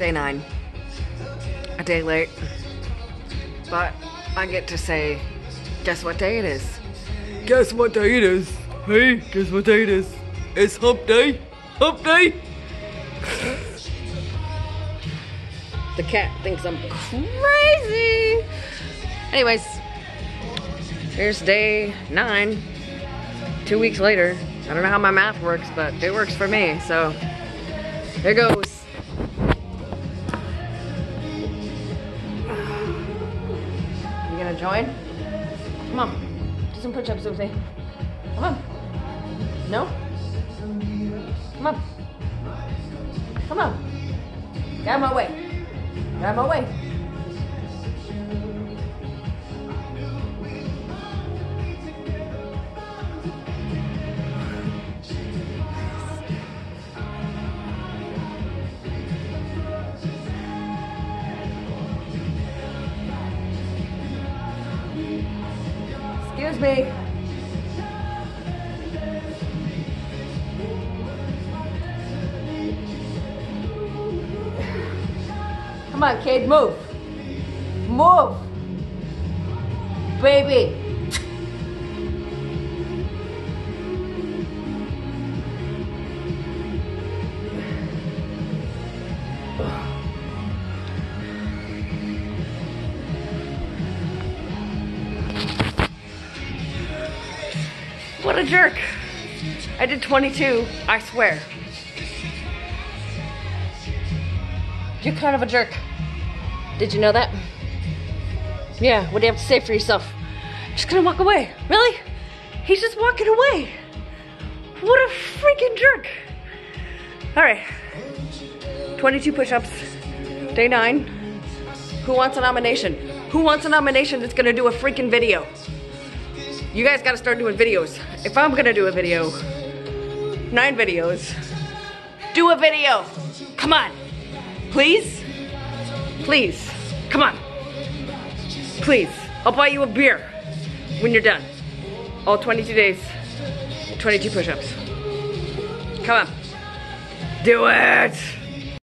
day nine. A day late. But I get to say, guess what day it is? Guess what day it is? Hey, guess what day it is? It's hump day. Hump day. the cat thinks I'm crazy. Anyways, here's day nine. Two weeks later. I don't know how my math works, but it works for me. So there goes. Join? Come on. Do some push-ups with me. Come on. No? Come on. Come on. Get out of my way. Get out of my way. Excuse me. Come on, kid, move. Move. Baby. What a jerk. I did 22, I swear. You're kind of a jerk. Did you know that? Yeah, what do you have to say for yourself? Just gonna walk away. Really? He's just walking away. What a freaking jerk. All right, 22 push-ups, day nine. Who wants a nomination? Who wants a nomination that's gonna do a freaking video? You guys gotta start doing videos. If I'm gonna do a video, nine videos, do a video. Come on. Please? Please. Come on. Please. I'll buy you a beer when you're done. All 22 days, 22 push-ups. Come on. Do it.